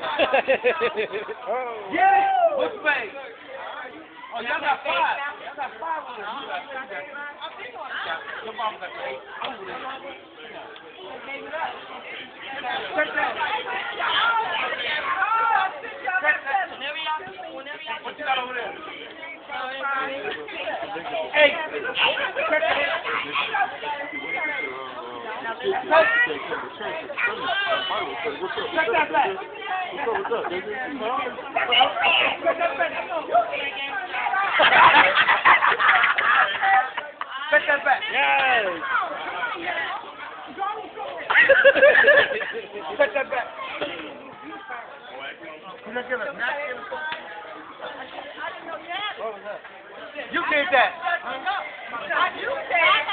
oh. It? Which way? Oh, y'all got five. Y'all got five on there. Your mom got eight. Over there. Check that. What you got over there? Eight. Check that. Check. Bet that back. Yes. Bet that back. You're not gonna, not. You did that. You did that.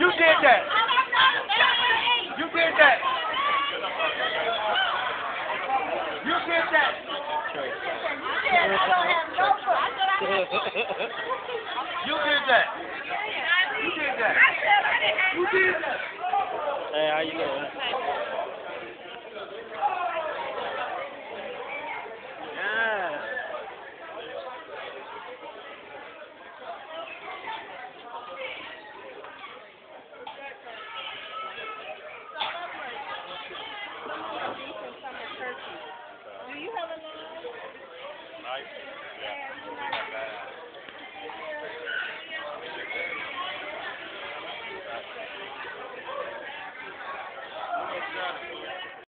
You did that. you did that. You did that. You did that. Hey, how you doing? life. Yeah.